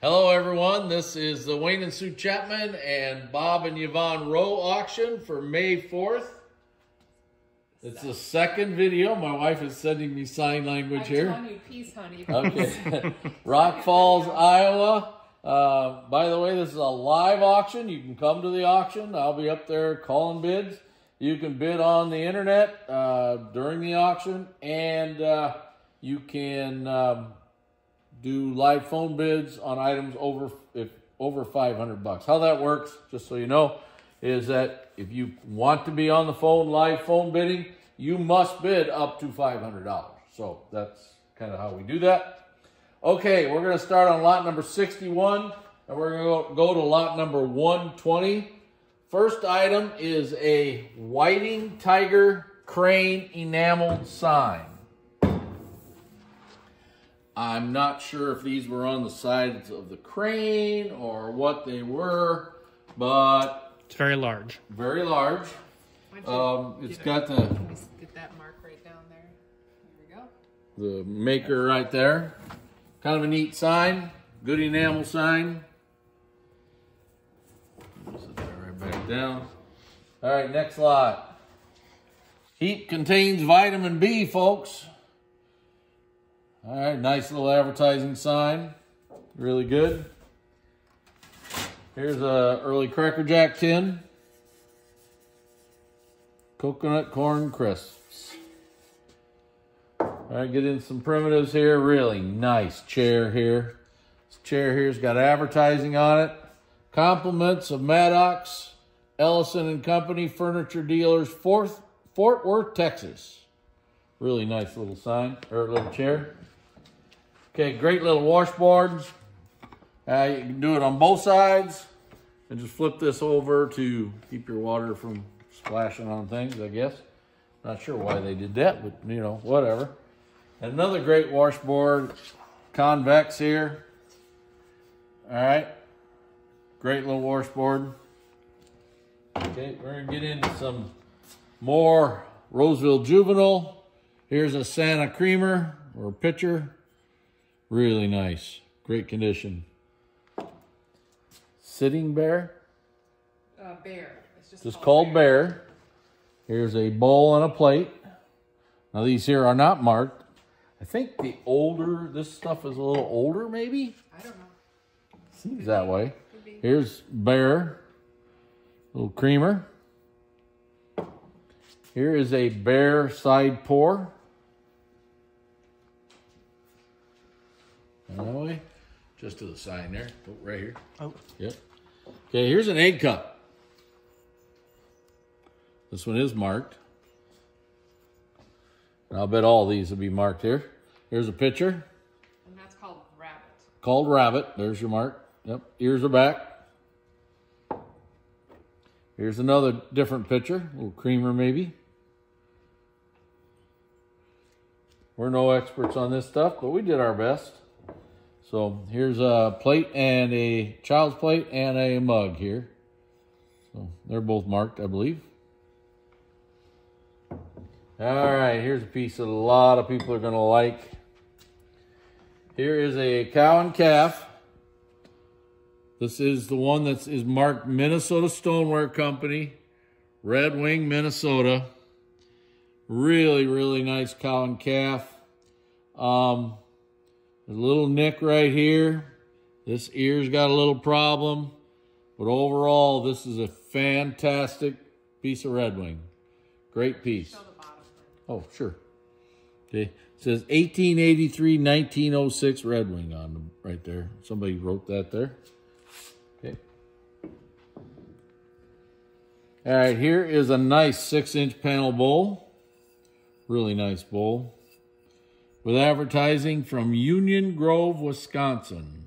Hello, everyone. This is the Wayne and Sue Chapman and Bob and Yvonne Rowe auction for May 4th. It's the second video. My wife is sending me sign language I'm here. you, peace, honey. Okay. Rock Falls, Iowa. Uh, by the way, this is a live auction. You can come to the auction. I'll be up there calling bids. You can bid on the internet uh, during the auction, and uh, you can um, do live phone bids on items over if over 500 bucks. How that works, just so you know, is that if you want to be on the phone live phone bidding, you must bid up to $500. So that's kind of how we do that. Okay, we're going to start on lot number 61, and we're going to go to lot number 120. First item is a Whiting Tiger Crane enameled sign. I'm not sure if these were on the sides of the crane or what they were, but It's very large. very large. Why don't Um, it's get got the Let me get that mark right down there. There we go. the maker right there. Kind of a neat sign. Good enamel sign. Set that right back down. All right, next lot. Heat contains vitamin B, folks. All right, nice little advertising sign. Really good. Here's a early Cracker Jack tin. Coconut corn crisps. All right, get in some primitives here. Really nice chair here. This chair here's got advertising on it. Compliments of Maddox, Ellison and Company Furniture Dealers, Fort, Fort Worth, Texas. Really nice little sign, or little chair. Okay, great little washboards. Uh, you can do it on both sides. And just flip this over to keep your water from splashing on things, I guess. Not sure why they did that, but you know, whatever. And another great washboard, convex here. All right, great little washboard. Okay, we're gonna get into some more Roseville Juvenile. Here's a Santa Creamer or pitcher. Really nice, great condition. Sitting Bear. Uh, bear. It's just, Just called bear. Here's a bowl and a plate. Now these here are not marked. I think the older, this stuff is a little older maybe? I don't know. Seems that way. Here's bear, little creamer. Here is a bear side pour. That way, just to the side there, Oh, right here. Oh. Yep. Okay, here's an egg cup. This one is marked. And I'll bet all these will be marked here. Here's a pitcher And that's called rabbit. called rabbit. There's your mark. Yep. Ears are back. Here's another different picture. A little creamer maybe. We're no experts on this stuff, but we did our best. So here's a plate and a child's plate and a mug here. So they're both marked, I believe. All right, here's a piece that a lot of people are going to like. Here is a cow and calf. This is the one that is marked Minnesota Stoneware Company, Red Wing, Minnesota. Really, really nice cow and calf. Um, there's a little nick right here. This ear's got a little problem. But overall, this is a fantastic piece of Red Wing. Great piece. Show the bottom. Oh, sure. Okay. It says 1883, 1906 Red Wing on them right there. Somebody wrote that there. Okay. All right, here is a nice six inch panel bowl. Really nice bowl. With advertising from Union Grove, Wisconsin.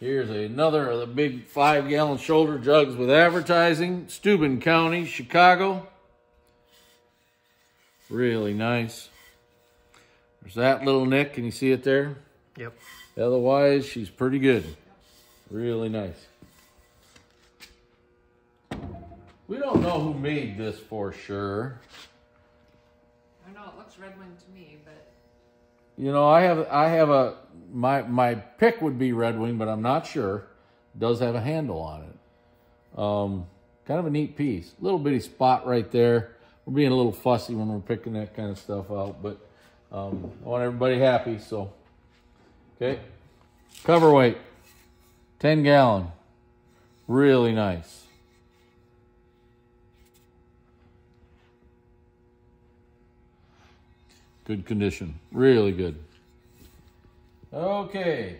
Here's another of the big five gallon shoulder jugs with advertising. Steuben County, Chicago. Really nice. There's that little nick. Can you see it there? Yep. Otherwise, she's pretty good. Really nice. We don't know who made this for sure. I know it looks Red Wing to me, but You know, I have I have a my my pick would be Red Wing, but I'm not sure. It does have a handle on it. Um, kind of a neat piece. Little bitty spot right there. We're being a little fussy when we're picking that kind of stuff out, but um, I want everybody happy. So, okay, cover weight, 10 gallon, really nice. Good condition, really good. Okay.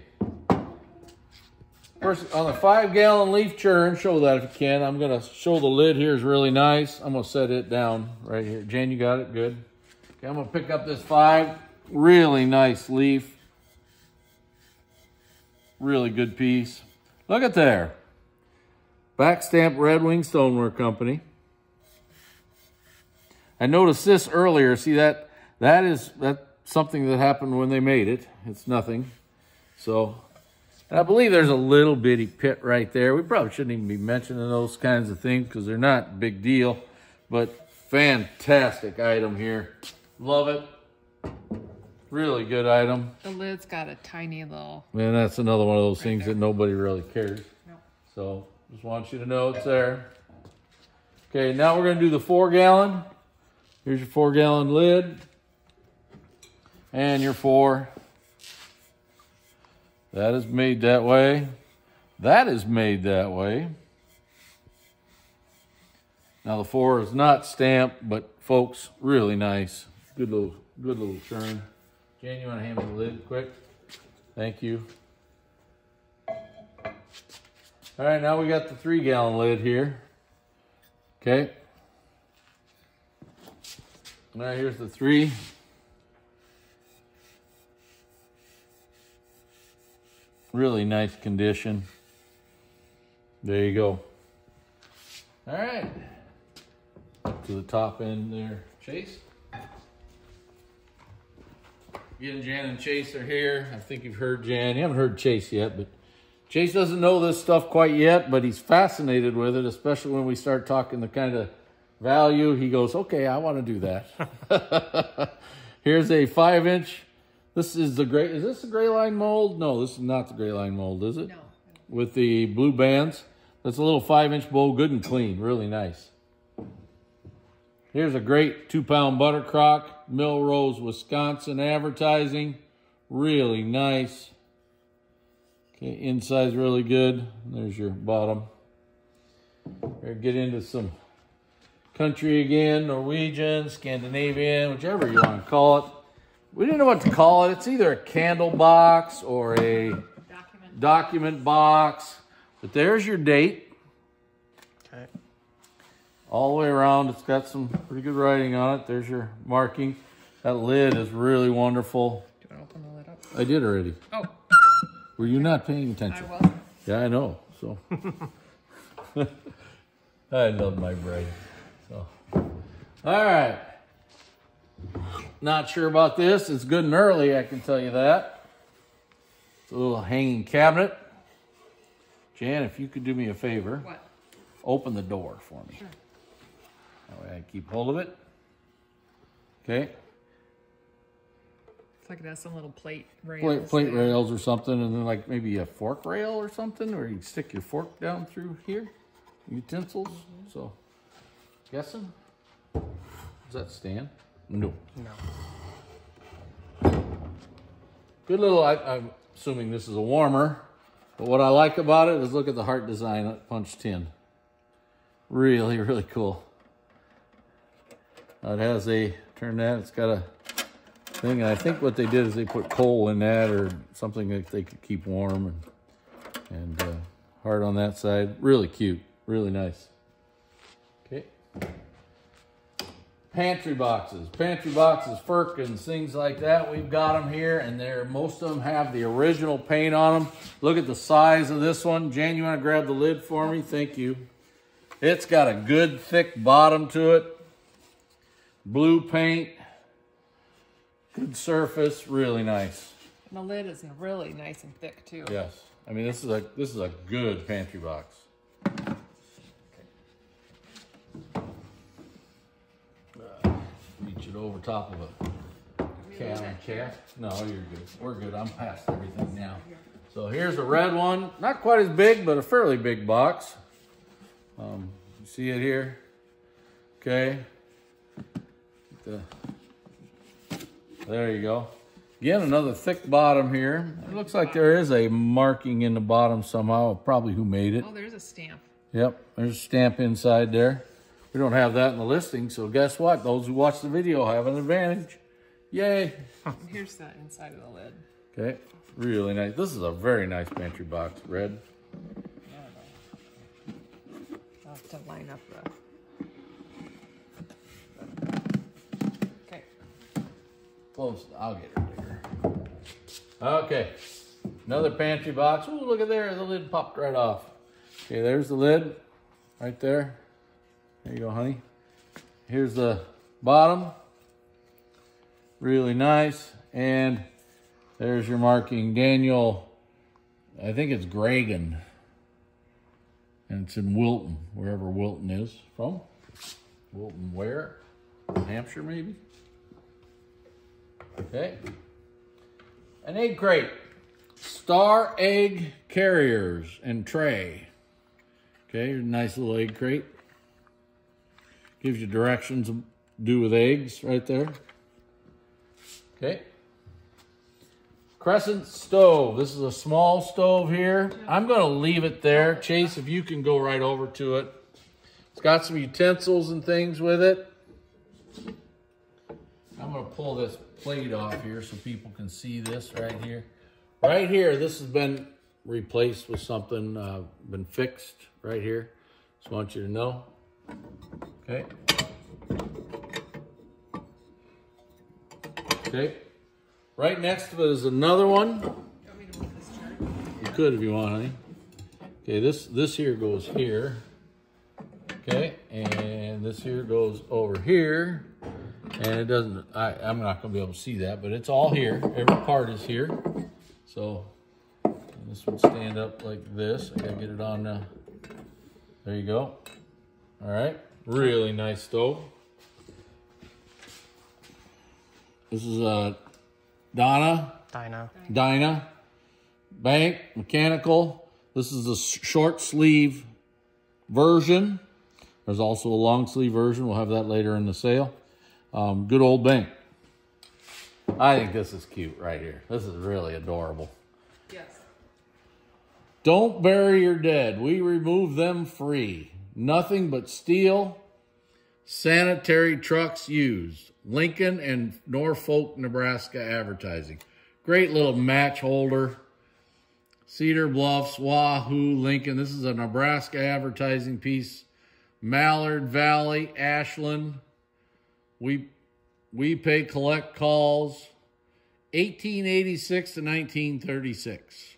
First, on the five gallon leaf churn, show that if you can. I'm gonna show the lid here is really nice. I'm gonna set it down right here. Jan, you got it? Good. Okay, I'm gonna pick up this five. Really nice leaf. Really good piece. Look at there. Back stamp Red Wing Stoneware Company. I noticed this earlier. See that? That is that something that happened when they made it. It's nothing. So I believe there's a little bitty pit right there. We probably shouldn't even be mentioning those kinds of things because they're not big deal. But fantastic item here. Love it. Really good item. The lid's got a tiny little. Man, that's another one of those things that nobody really cares. No. So just want you to know it's there. Okay, now we're going to do the four gallon. Here's your four gallon lid. And your four. That is made that way. That is made that way. Now the four is not stamped, but folks, really nice. Good little, good little churn. Jan, you want to hand me the lid quick? Thank you. All right, now we got the three gallon lid here. Okay. Right, here's the three. Really nice condition. There you go. All right. Up to the top end there, Chase. Again, Jan and Chase are here. I think you've heard Jan. You haven't heard Chase yet, but Chase doesn't know this stuff quite yet, but he's fascinated with it, especially when we start talking the kind of value. He goes, okay, I want to do that. Here's a five inch this is the gray, is this the gray line mold? No, this is not the gray line mold, is it? No. With the blue bands. That's a little five inch bowl, good and clean, really nice. Here's a great two pound butter crock, Melrose, Wisconsin advertising. Really nice. Okay, inside's really good. There's your bottom. Here, get into some country again, Norwegian, Scandinavian, whichever you want to call it. We didn't know what to call it. It's either a candle box or a Document. document box. But there's your date. Okay. All the way around. It's got some pretty good writing on it. There's your marking. That lid is really wonderful. Do you want to open the lid up? I did already. Oh, Were you not paying attention? I attention? will. Yeah, I know. So I love my brain. So all right. Not sure about this. It's good and early, I can tell you that. It's a little hanging cabinet. Jan, if you could do me a favor, What? open the door for me. Sure. That way I keep hold of it. Okay. It's like it has some little plate rails. Plate, plate rails or something, and then like maybe a fork rail or something, where you stick your fork down through here. Utensils. Mm-hmm. So, guessing. Does that stand? No. No. Good little, I, I'm assuming this is a warmer, but what I like about it is look at the heart design on punched tin. Really, really cool. It has a, turn that, it's got a thing, and I think what they did is they put coal in that or something that they could keep warm and, and uh, heart on that side. Really cute, really nice. Okay. Pantry boxes, pantry boxes, firkins, things like that. We've got them here, and they're most of them have the original paint on them. Look at the size of this one. Jan, you want to grab the lid for me? Thank you. It's got a good thick bottom to it. Blue paint, good surface, really nice. And the lid is really nice and thick too. Yes, I mean this is a this is a good pantry box. Over top of me can calf. No, you're good. We're good. I'm past everything now. So here's a red one. Not quite as big, but a fairly big box. Um, you see it here? Okay. The, there you go. Again, another thick bottom here. It looks like there is a marking in the bottom somehow, probably who made it. Oh, there's a stamp. Yep, there's a stamp inside there. We don't have that in the listing, so guess what? Those who watch the video have an advantage. Yay. Here's the inside of the lid. Okay, really nice. This is a very nice pantry box, red. I'll have to line up the. Okay. Close, I'll get it bigger. Okay, another pantry box. Ooh, look at there, the lid popped right off. Okay, there's the lid, right there. There you go, honey. Here's the bottom. Really nice. And there's your marking. Daniel, I think it's Gregan. And it's in Wilton, wherever Wilton is from. Wilton where? New Hampshire, maybe? Okay. An egg crate. Star egg carriers and tray. Okay, nice little egg crate. Gives you directions to do with eggs right there. Okay. Crescent stove. This is a small stove here. I'm going to leave it there. Chase, if you can go right over to it. It's got some utensils and things with it. I'm going to pull this plate off here so people can see this right here. Right here, this has been replaced with something, uh, been fixed right here. Just want you to know. Okay. Okay. Right next to it is another one. You want me to move this chair? You could if you want, honey. Okay, this this here goes here. Okay, and this here goes over here. And it doesn't, I, I'm not gonna be able to see that, but it's all here. Every part is here. So this would stand up like this. I gotta get it on, uh, there you go. All right, really nice stove. This is uh, Donna. Dino. Dinah, bank, mechanical. This is a s- short sleeve version. There's also a long sleeve version. We'll have that later in the sale. Um, good old bank. I think this is cute right here. This is really adorable. Yes. Don't bury your dead. We remove them free. Nothing but steel. Sanitary trucks used. Lincoln and Norfolk, Nebraska advertising. Great little match holder. Cedar Bluffs, Wahoo, Lincoln. This is a Nebraska advertising piece. Mallard Valley, Ashland. We we pay collect calls. 1886 to 1936.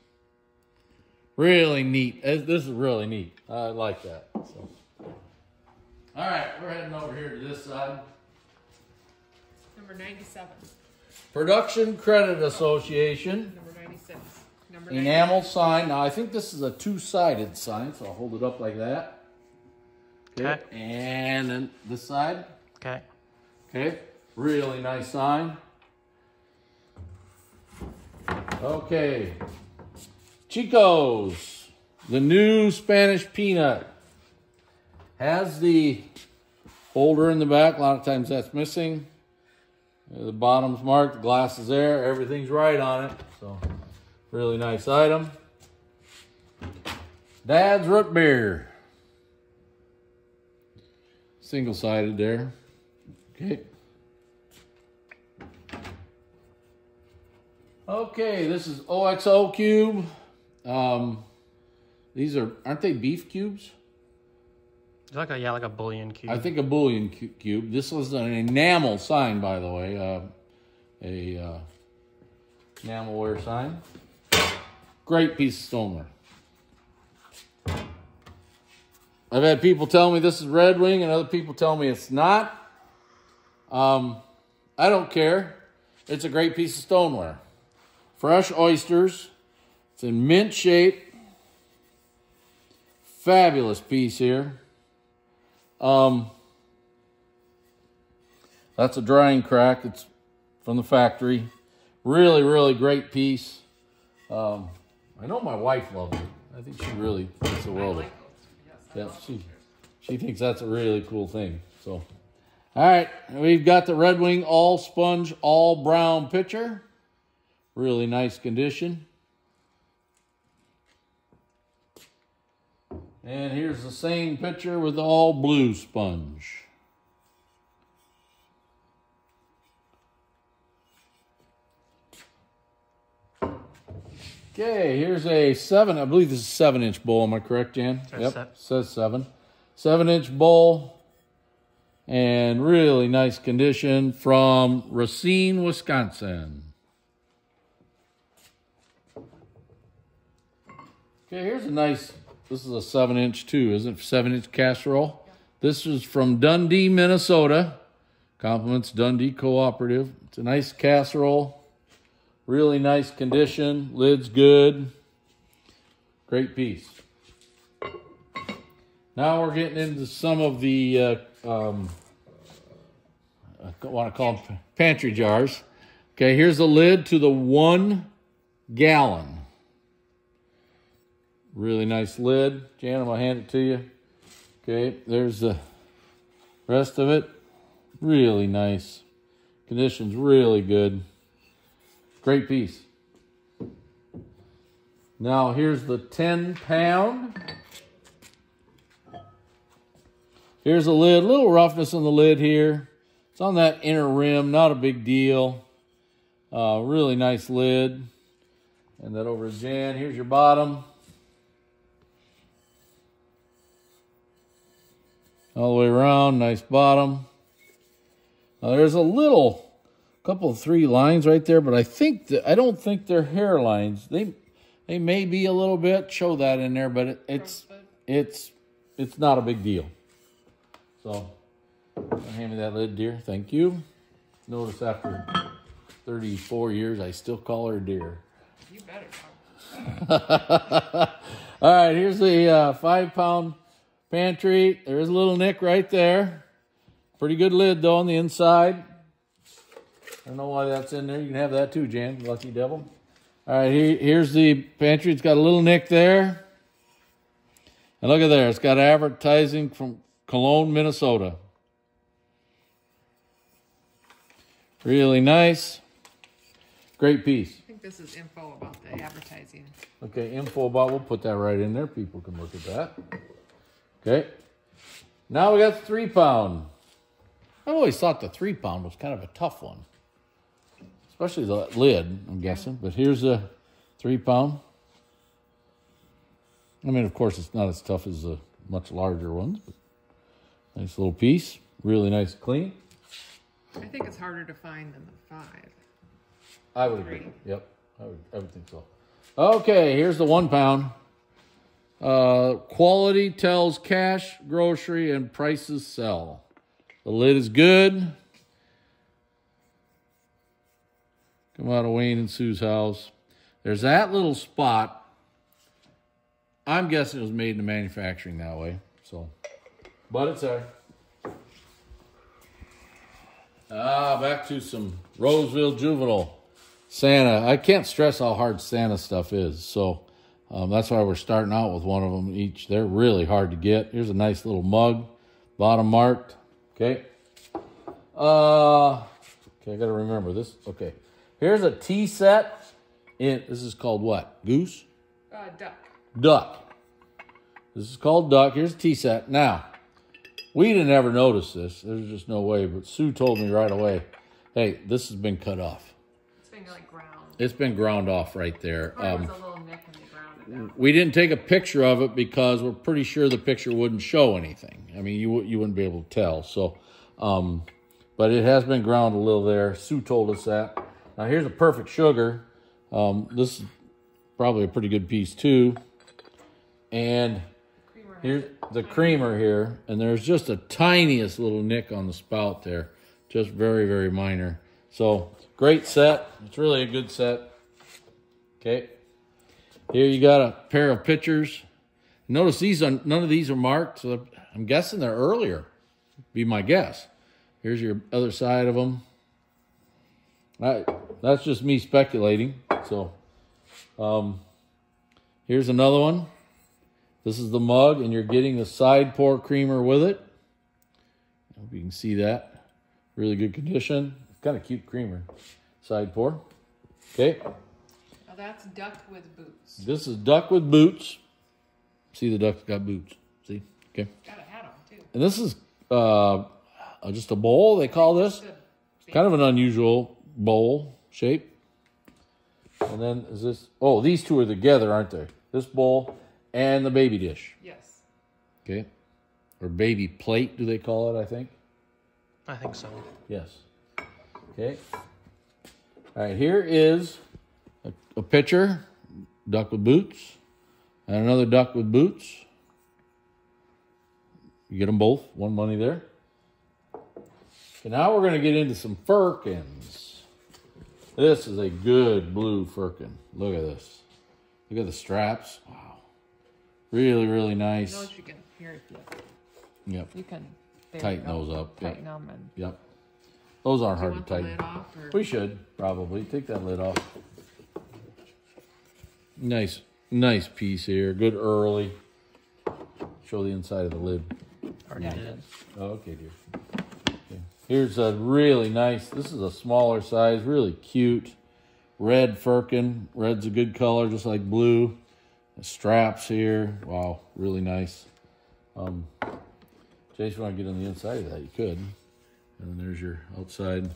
Really neat. This is really neat. I like that. So. All right, we're heading over here to this side. Number 97. Production Credit Association. Number 96. Number 90. Enamel sign. Now, I think this is a two-sided sign, so I'll hold it up like that. Okay. And then this side. Okay. Okay. Really nice sign. Okay. Chico's. The new Spanish peanut. Has the holder in the back. A lot of times that's missing. Uh, The bottom's marked, the glass is there, everything's right on it. So, really nice item. Dad's root beer. Single sided there. Okay. Okay, this is OXO cube. Um, these are aren't they beef cubes? It's like a yeah, like a bouillon cube. I think a bouillon cu- cube. This was an enamel sign, by the way. Uh, a uh, enamelware sign. Great piece of stoneware. I've had people tell me this is Red Wing, and other people tell me it's not. Um, I don't care. It's a great piece of stoneware. Fresh oysters. It's in mint shape. Fabulous piece here. Um, that's a drying crack. It's from the factory. Really, really great piece. Um, I know my wife loves it. I think she really thinks the world of it. Yeah, she she thinks that's a really cool thing. So, all right, we've got the Red Wing all sponge, all brown pitcher. Really nice condition. And here's the same picture with the all blue sponge. Okay, here's a seven. I believe this is seven inch bowl. Am I correct, Jan? Says yep, se- says seven. Seven inch bowl and really nice condition from Racine, Wisconsin. Okay, here's a nice. This is a seven inch too, isn't it? Seven inch casserole. This is from Dundee, Minnesota. Compliments Dundee Cooperative. It's a nice casserole. Really nice condition. Lid's good. Great piece. Now we're getting into some of the, uh, um, I want to call them pantry jars. Okay, here's the lid to the one gallon. Really nice lid. Jan, I'm going to hand it to you. Okay, there's the rest of it. Really nice. Condition's really good. Great piece. Now here's the 10 pound. Here's the lid. little roughness on the lid here. It's on that inner rim. Not a big deal. Uh, really nice lid. And that over to Jan. Here's your bottom. All the way around. Nice bottom. Now there's a little couple of three lines right there, but I think that I don't think they're hair lines. They they may be a little bit. Show that in there, but it, it's it's it's not a big deal. So hand me that lid, dear. Thank you. Notice after 34 years, I still call her dear. You better. All right, here's the uh, five pound pantry. There's a little nick right there. Pretty good lid though on the inside. I don't know why that's in there. You can have that too, Jan. Lucky devil. All right, here, here's the pantry. It's got a little nick there. And look at there. It's got advertising from Cologne, Minnesota. Really nice. Great piece. I think this is info about the advertising. Okay, info about, we'll put that right in there. People can look at that. Okay. Now we got the three pound. I've always thought the three pound was kind of a tough one, especially the lid, I'm guessing. But here's a three pound. I mean, of course, it's not as tough as the much larger ones, but nice little piece. Really nice, clean. I think it's harder to find than the five. I would agree. Yep, I would, I would think so. Okay, here's the one pound. Uh, quality tells cash, grocery, and prices sell. The lid is good. Come out of Wayne and Sue's house. There's that little spot. I'm guessing it was made in the manufacturing that way. So, but it's there. Ah, back to some Roseville Juvenile Santa. I can't stress how hard Santa stuff is. So um, that's why we're starting out with one of them each. They're really hard to get. Here's a nice little mug, bottom marked. Okay. Uh, okay, I got to remember this. Okay. Here's a tea set. In, this is called what? Goose? Uh, duck. Duck. This is called duck. Here's a tea set. Now, we didn't ever notice this. There's just no way. But Sue told me right away, hey, this has been cut off. It's been like ground. It's been ground off right there. It Um, we didn't take a picture of it because we're pretty sure the picture wouldn't show anything. I mean, you you wouldn't be able to tell. So, um, but it has been ground a little there. Sue told us that. Now here's a perfect sugar. Um, this is probably a pretty good piece too. And here's the creamer here, and there's just a tiniest little nick on the spout there, just very very minor. So great set. It's really a good set. Okay. Here you got a pair of pitchers. Notice these are none of these are marked, so I'm guessing they're earlier. Be my guess. Here's your other side of them. That's just me speculating. So, um, here's another one. This is the mug, and you're getting the side pour creamer with it. I hope you can see that. Really good condition. Kind of cute creamer. Side pour. Okay. Now that's duck with boots. This is duck with boots. See the duck's got boots. See? Okay. Got a hat on too. And this is uh, uh, just a bowl, they call this. Good. Kind of an unusual bowl shape. And then is this, oh, these two are together, aren't they? This bowl and the baby dish. Yes. Okay. Or baby plate, do they call it, I think? I think so. Yes. Okay. All right, here is a, pitcher, duck with boots, and another duck with boots. You get them both, one money there. Okay, now we're going to get into some firkins. This is a good blue firkin. Look at this. Look at the straps. Wow. Really, really nice. Those you can if you, Yep. you can Tighten you those up. Tighten them and Yep. Those aren't hard to tighten. off We should probably take that lid off. Nice, nice piece here. Good early. Show the inside of the lid. Already Yeah. did. Oh, okay, dear. Okay. Here's a really nice. This is a smaller size, really cute. Red firkin. Red's a good color, just like blue. The straps here. Wow, really nice. Um, Jason, want to get on the inside of that? You could. And then there's your outside.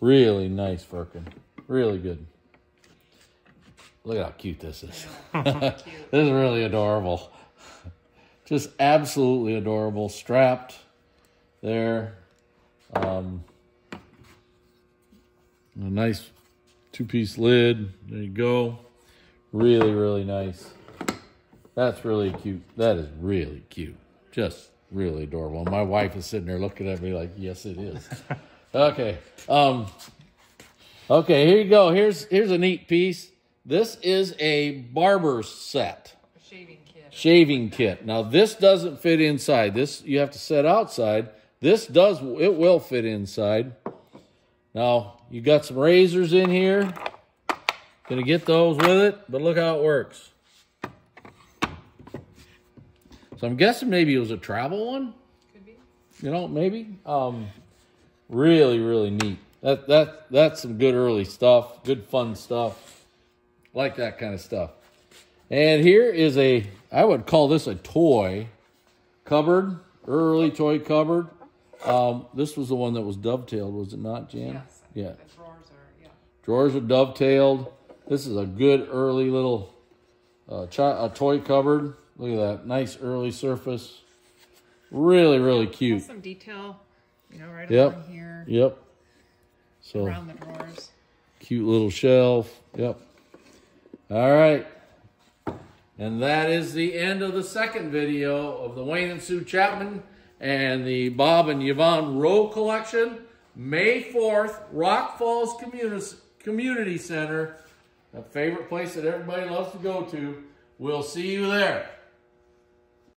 Really nice firkin. Really good. Look at how cute this is. this is really adorable. Just absolutely adorable. Strapped there. Um, a nice two piece lid. There you go. Really, really nice. That's really cute. That is really cute. Just really adorable. My wife is sitting there looking at me like, yes, it is. okay. Um, okay, here you go. Here's here's a neat piece. This is a barber set a shaving kit. shaving kit. Now this doesn't fit inside. This you have to set outside. This does it will fit inside. Now you got some razors in here. Gonna get those with it, but look how it works. So I'm guessing maybe it was a travel one. Could be. You know, maybe. Um, really, really neat. That that that's some good early stuff. Good fun stuff. Like that kind of stuff. And here is a I would call this a toy cupboard, early toy cupboard. Um, this was the one that was dovetailed, was it not, Jan? Yes. Yeah. The drawers are yeah. Drawers are dovetailed. This is a good early little uh, a toy cupboard. Look at that, nice early surface. Really, really cute. some detail, you know, right Yep. along here, Yep. So around the drawers. cute little shelf. Yep. All right. And that is the end of the second video of the Wayne and Sue Chapman and the Bob and Yvonne Rowe collection. May 4th, Rock Falls Community, Community Center, a favorite place that everybody loves to go to. We'll see you there.